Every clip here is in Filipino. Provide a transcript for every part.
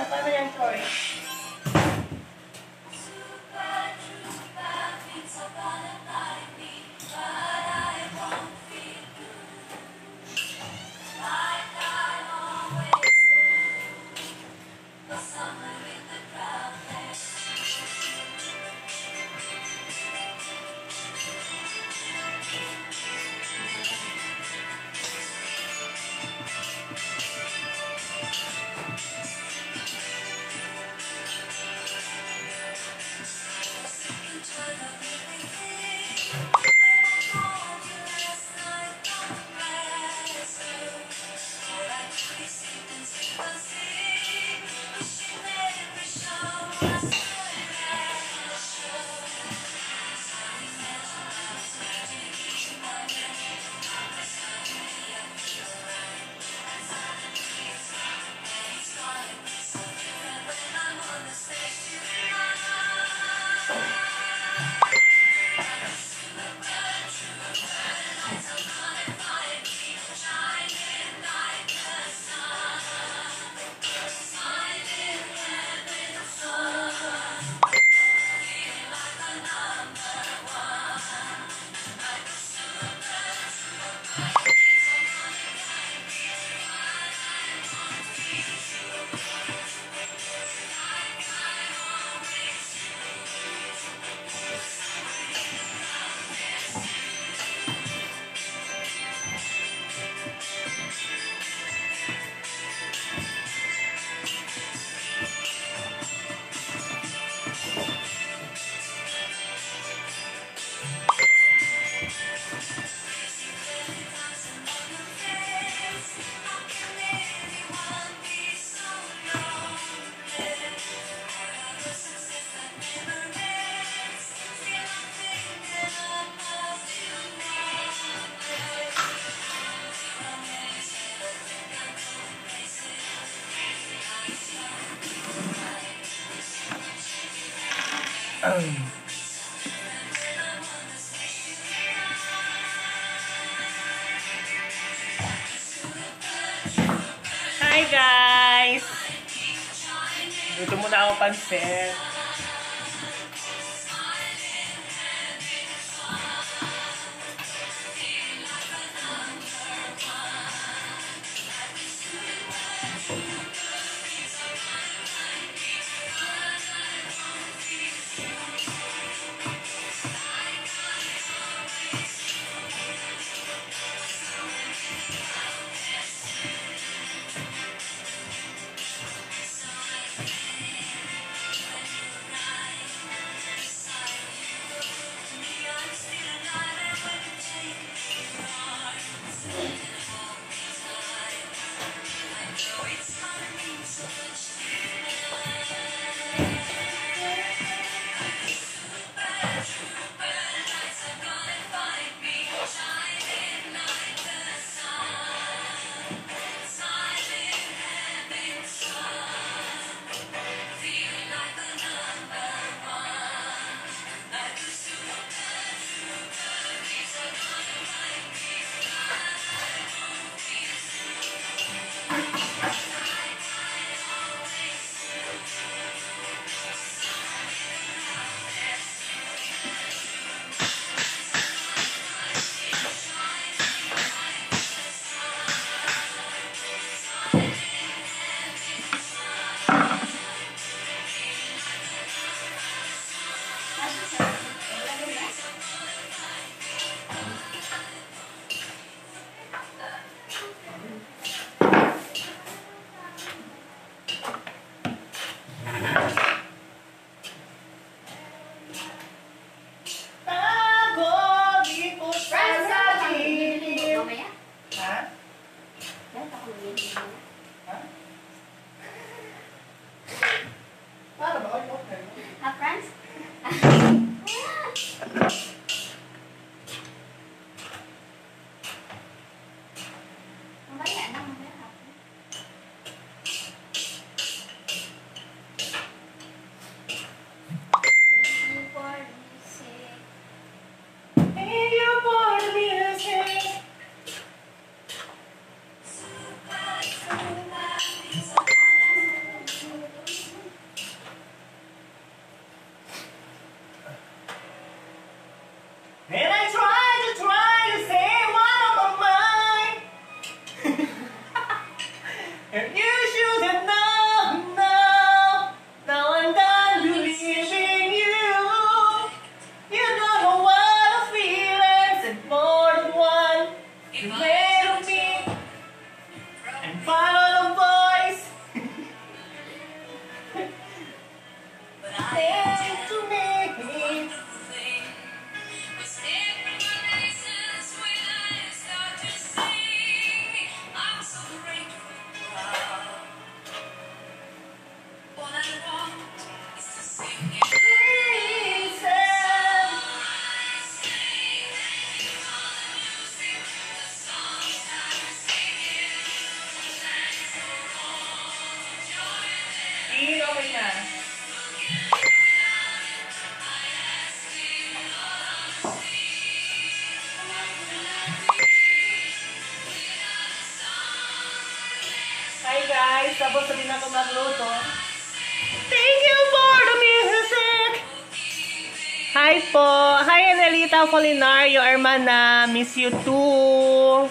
Bakit na paano yan, Troy? Hi guys! Dito muna ako pansit. Am po. Hi, Anelita Polinario, Hermana. Miss you too.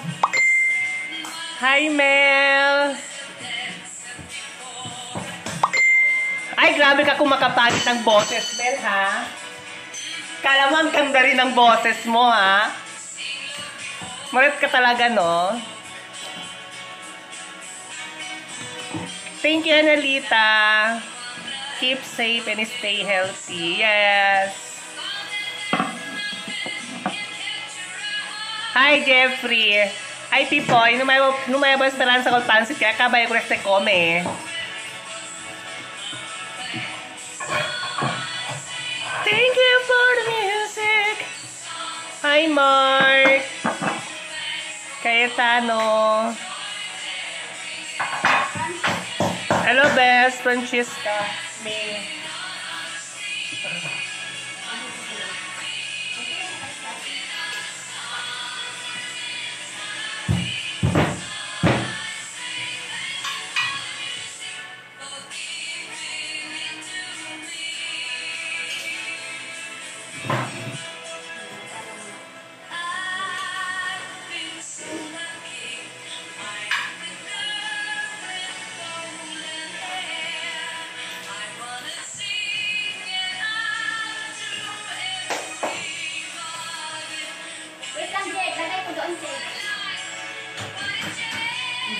Hi, Mel. Ay, grabe ka kung makapagit ng boses, Mel, ha? Kala mo ang ganda rin ng boses mo, ha? Marit ka talaga, no? Thank you, Annalita. Keep safe and stay healthy. Yes. Hi, Jeffrey. Hi, Pipoy. Numayo ba esperanza col pansit kaya kabay ko este come. Thank you for the music. Hi, Mark. Cayetano. Hello, Best. Francesca. Me.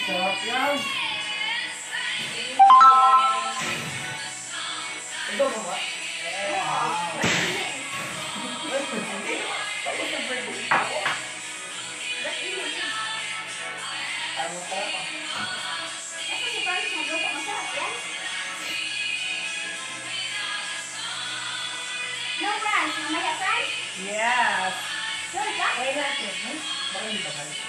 Sarap yan. Ito mo ba? Ito si Franz, magluto. Masarap yan. No, Franz. Mamaya, Franz. Yes. Sure ka? Kaya natin. Huh? Baka hindi ba kayo?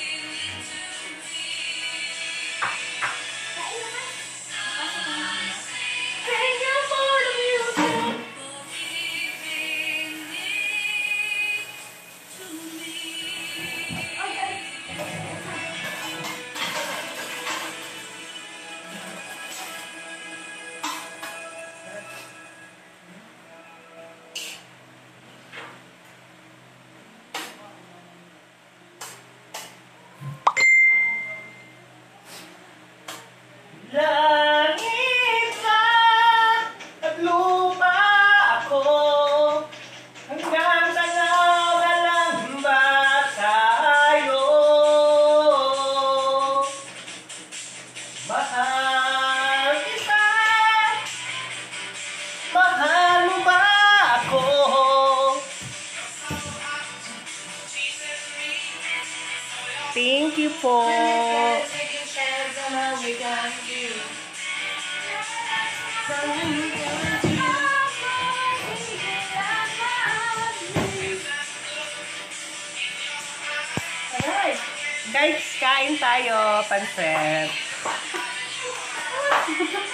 Guys, kain tayo. Pansit.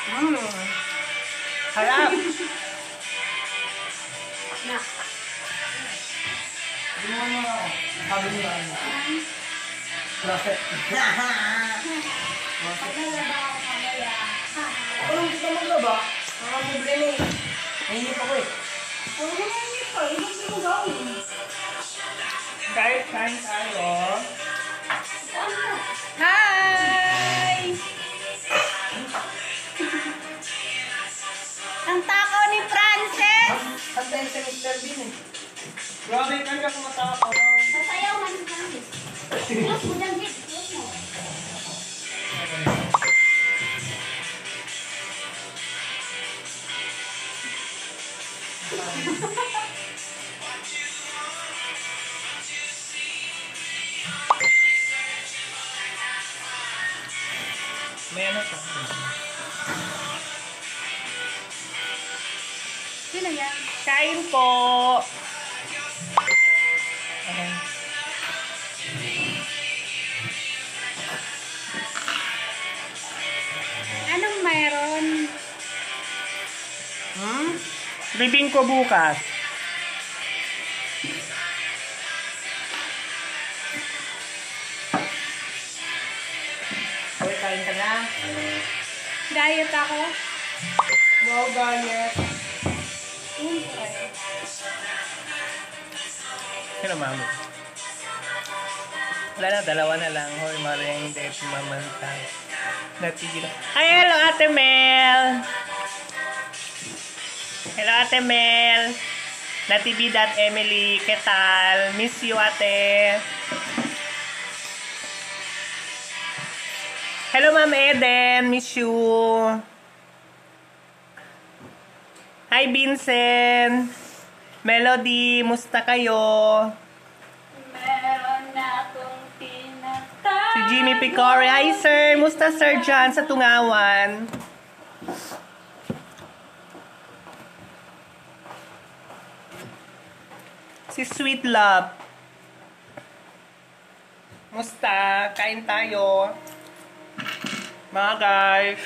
Mm. Harap. Na. Sabi nila ano? Bakit? Paglalaba ako mamaya. Ha? Ano gusto mo ba ba? Mga problema eh. Nainip ako eh. Huwag mo na yun pa. Ibig mo gawin. Guys, kain tayo. Grabe, kan ka kumatapos. Sasayaw man si Frances. Close mo dyan, Jake. Close mo. May ano ka? Sino yan? Kain po! Bibing ko bukas. Okay, kain ka na. Diet ako. Wow, diet. Yun po. Sino mami? Wala na, dalawa na lang. Hoy, maring hindi mamanta. Natigil. Ay, hello, Ate Mel! Hello, Ate Mel! Natividad Emily, ¿qué tal? Miss you, ate. Hello, Ma'am Eden. Miss you. Hi, Vincent. Melody, musta kayo? Meron na akong tinatawag. Si Jimmy Picore. Hi, sir. Musta, sir, dyan sa Tungawan? Si Sweet Love. Musta? Kain tayo. Mga guys.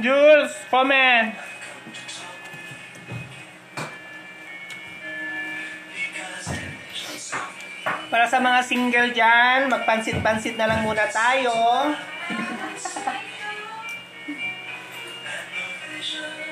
Jules, comment. Para sa mga single dyan, magpansit-pansit na lang muna tayo.